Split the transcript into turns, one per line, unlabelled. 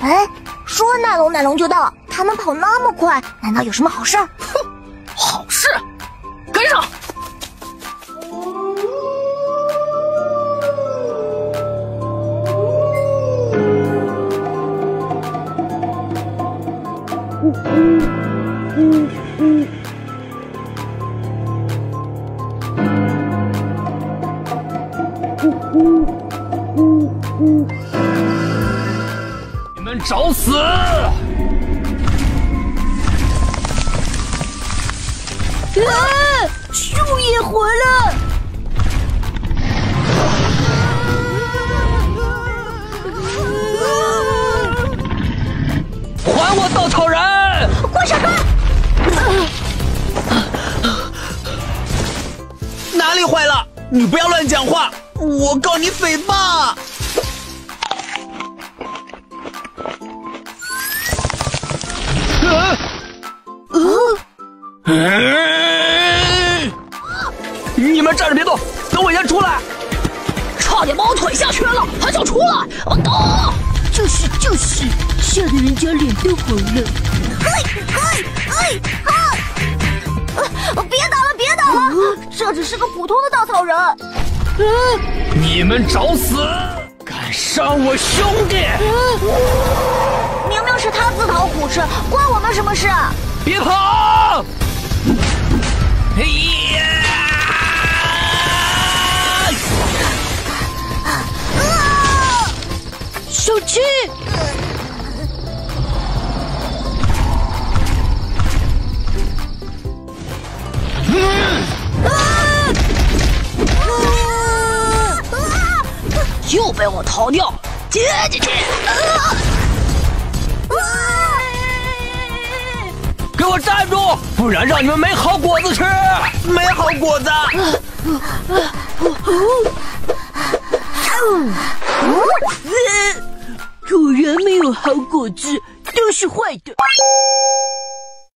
哎，说奶龙奶龙就到，他们跑那么快，难道有什么好事？
哼，好事，跟上。你们找死！啊！
树也活了！
还我稻草人！
快闪开！
哪里坏了？你不要乱讲话！我告你诽谤！
你们站着别动，等我先出来！
差点把我腿吓瘸了，还想出来？我打！
就是就是，吓得人家脸都红了。
嘿，嘿，嘿，啊！别打了，别打了！这只是个普通的稻草人。
嗯你们找死！敢伤我兄弟！
明明是他自讨苦吃，关我们什么事？
别跑！
小气！
又被我逃掉，接进去！
给我站住，不然让你们没好果子吃！
没好果子！
好果子，都是坏的。